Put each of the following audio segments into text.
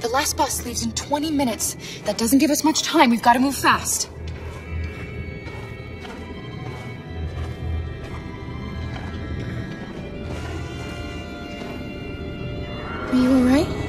The last bus leaves in 20 minutes. That doesn't give us much time. We've got to move fast. Are you alright?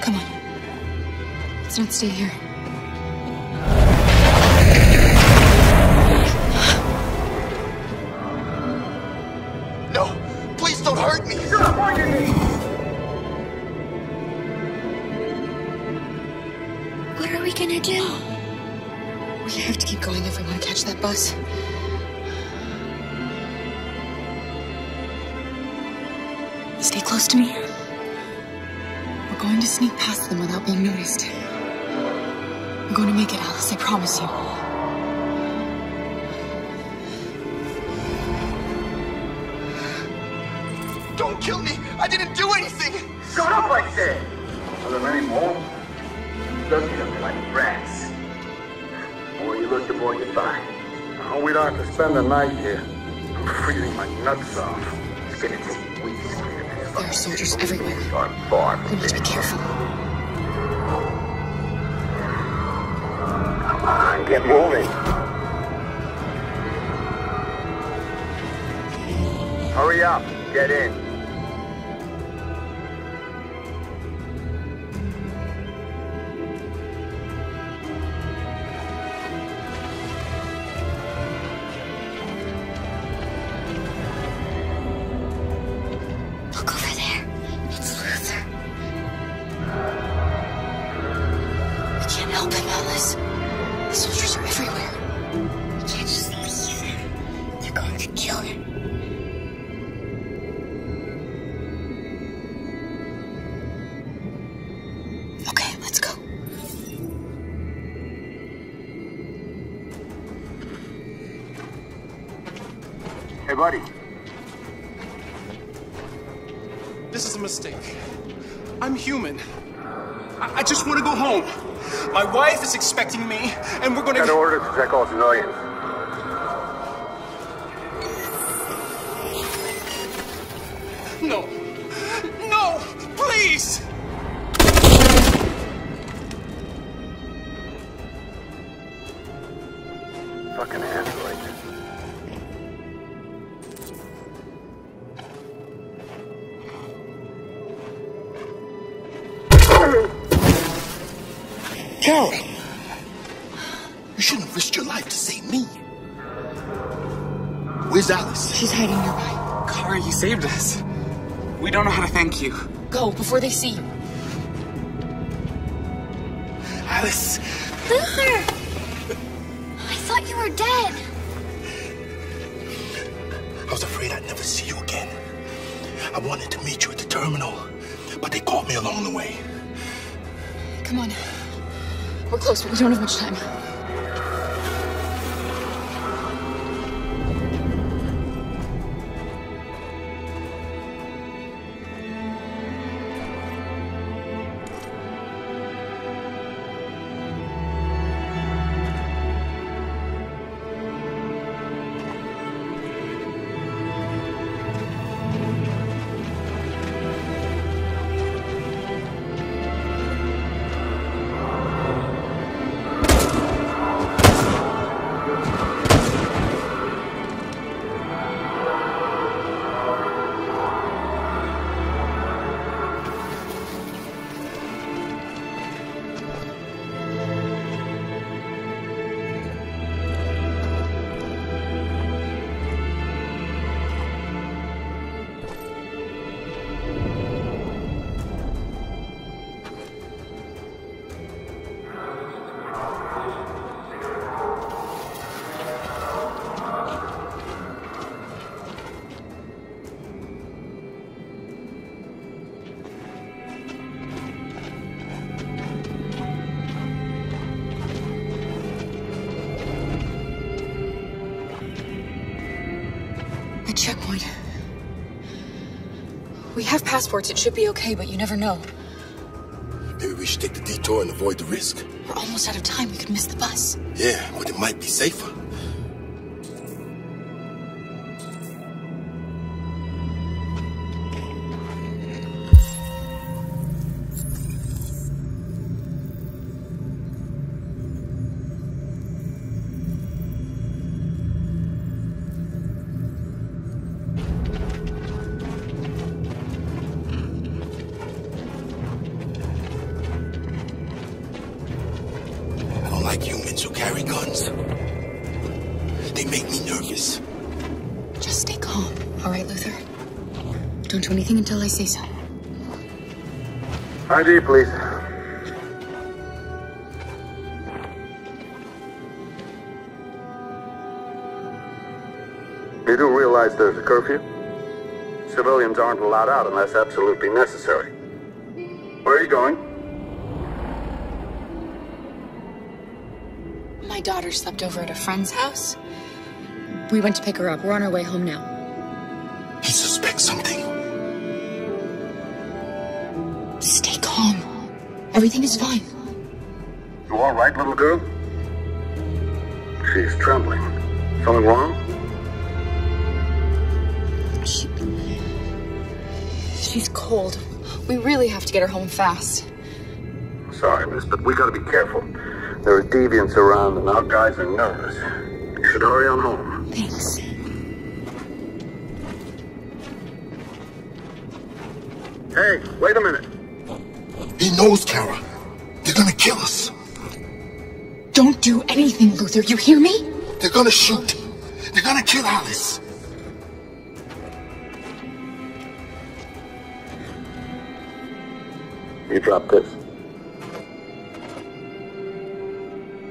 Come on. Let's not stay here. No! Please don't hurt me! You're hurting me! What are we gonna do? We have to keep going if we want to catch that bus. Stay close to me. We're going to sneak past them without being noticed. We're going to make it, Alice. I promise you. Don't kill me! I didn't do anything! Shut up, I said! Are there many more? Doesn't look like rats. The more you look, the more you find. Oh, we don't have to spend the night here. I'm freezing my nuts off. It's gonna There are soldiers everywhere. We need to be careful. Come on, get moving. Hurry up, get in. Help. The soldiers are everywhere. We can't just leave him. They're going to kill him. Okay, let's go. Hey, buddy. This is a mistake. I'm human. I, just want to go home. My wife is expecting me, and we're gonna. Got orders to check all civilians. Kara! You shouldn't have risked your life to save me. Where's Alice? She's hiding nearby. Kara, you saved us. We don't know how to thank you. Go before they see you. Alice! Luther! I thought you were dead. I was afraid I'd never see you again. I wanted to meet you at the terminal, but they caught me along the way. Come on. We're close, but we don't have much time. Checkpoint. We have passports, it should be okay, but you never know. Maybe we should take the detour and avoid the risk. We're almost out of time, we could miss the bus. Yeah, but it might be safer. Like humans who carry guns. They make me nervous. Just stay calm, all right, Luther? Don't do anything until I say so. ID, please. You do realize there's a curfew? Civilians aren't allowed out unless absolutely necessary. Where are you going? My daughter slept over at a friend's house. We went to pick her up. We're on our way home now. He suspects something. Stay calm. Everything is fine. You all right, little girl? She's trembling. Something wrong? She... She's cold. We really have to get her home fast. Sorry, miss, but we gotta be careful. There are deviants around and our guys are nervous. You should hurry on home. Thanks. Hey, wait a minute. He knows, Kara. They're gonna kill us. Don't do anything, Luther. You hear me? They're gonna shoot. They're gonna kill Alice. You drop this.